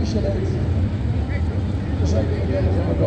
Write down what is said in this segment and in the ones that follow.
bir şeyler teşekkür ederim.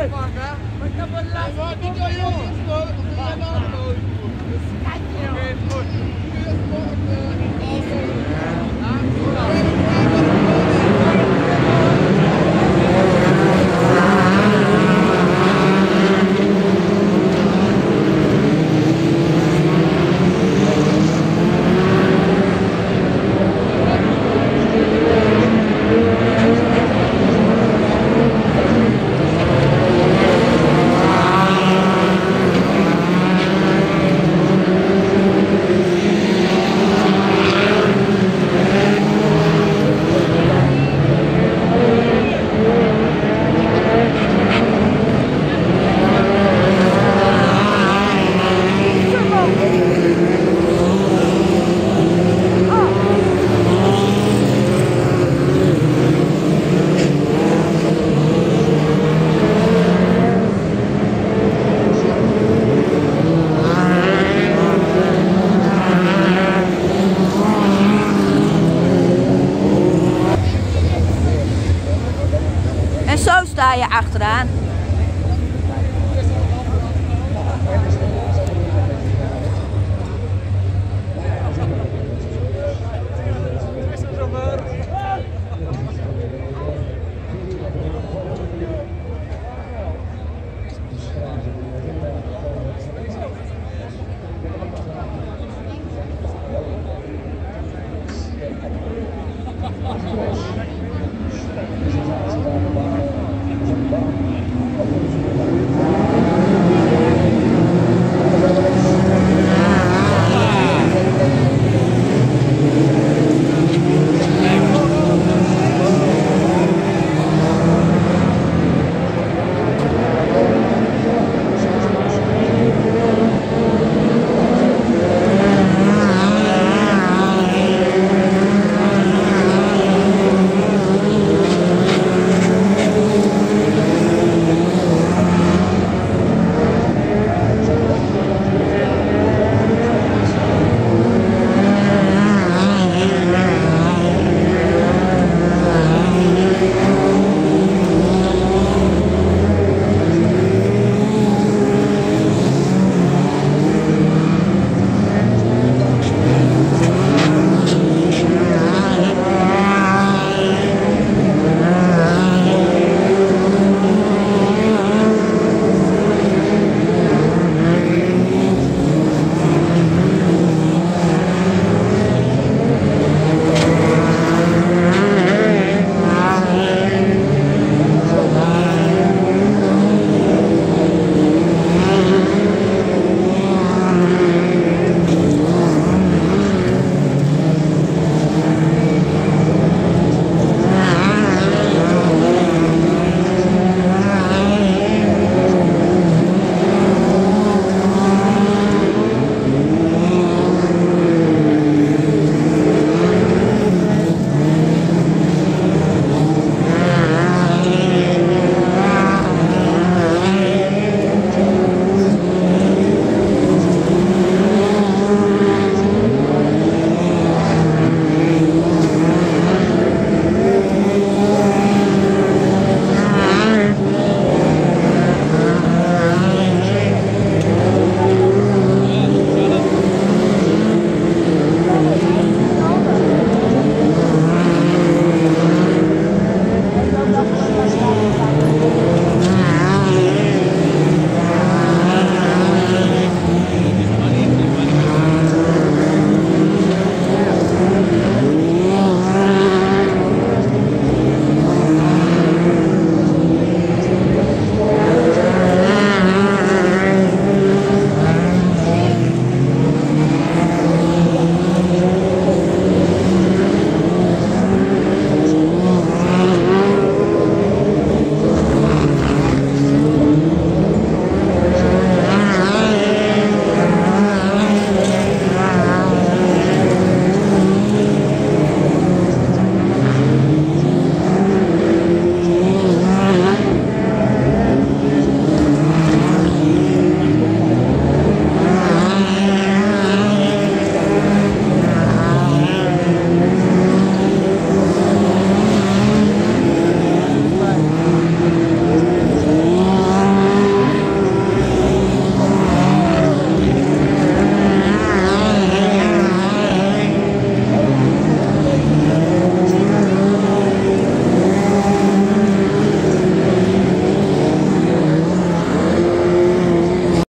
Thank you. En zo sta je achteraan.